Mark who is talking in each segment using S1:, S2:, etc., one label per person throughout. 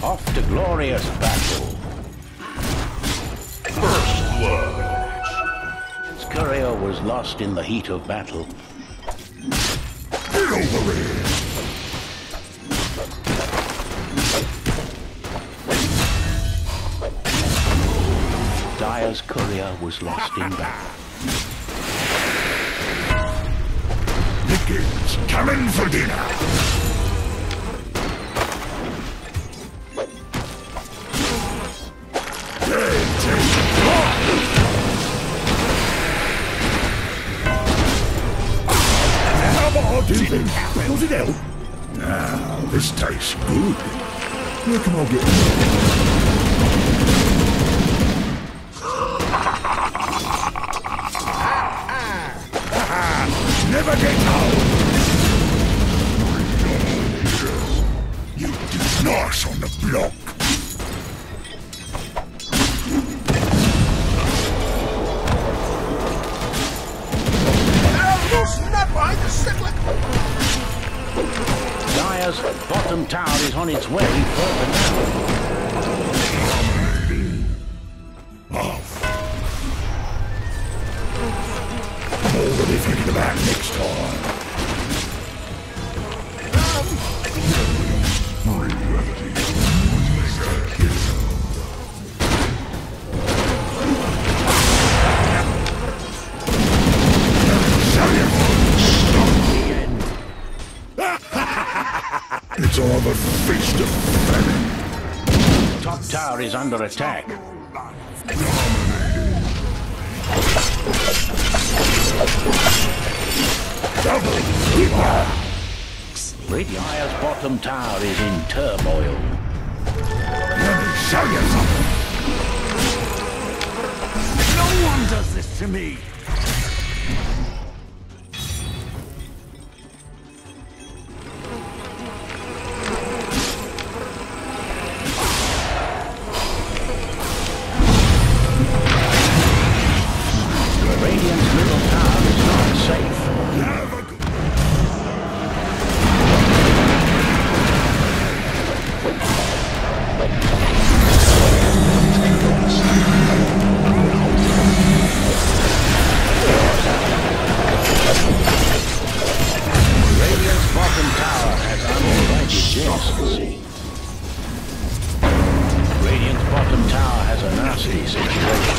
S1: Off to glorious battle.
S2: First blood.
S1: Courier was lost in the heat of battle. Get
S2: over here.
S1: Dire's courier was lost in battle.
S2: Dickens, coming for dinner. Does it help? Now, this tastes good. Where can I get Never get out!
S1: Dire's bottom tower is on its way further down.
S2: Off. Already thinking about next time. All the feast of famine.
S1: Top tower is under attack. Double bottom tower is in turmoil. Let
S2: me show you something. No
S1: one does this to me. Phantom Tower has uninvited guests. Radiant's bottom tower has a nasty situation.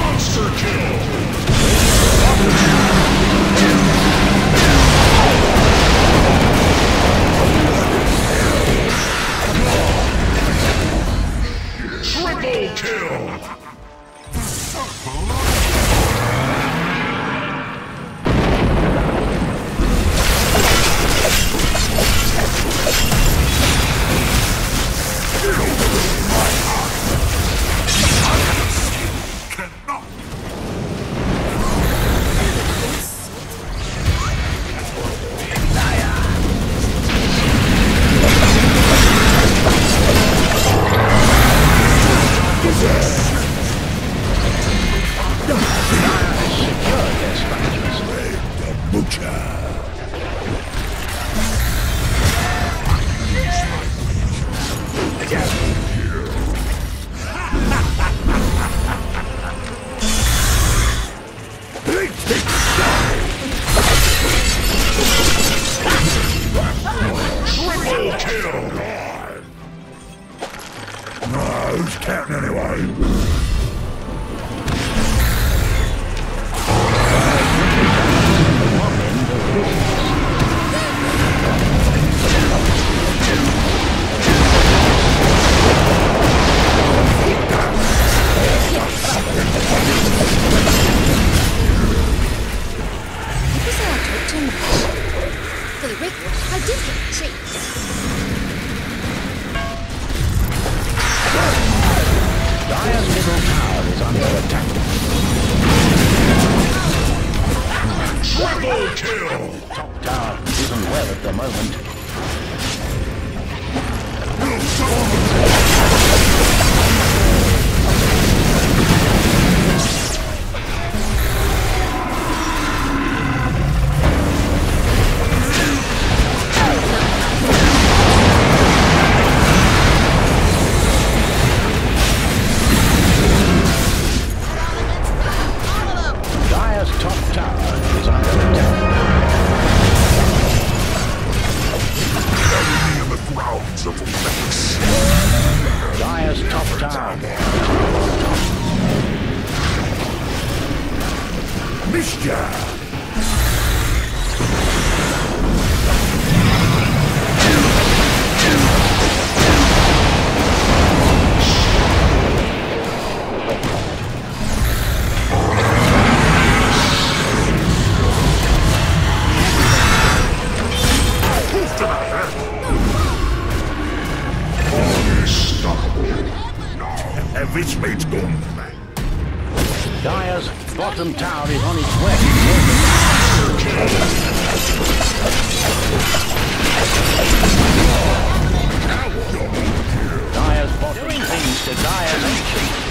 S2: Monster kill! Triple kill!
S1: moment. Dire's bottom tower is on its way. Dire's bottom things to Dire's ancient.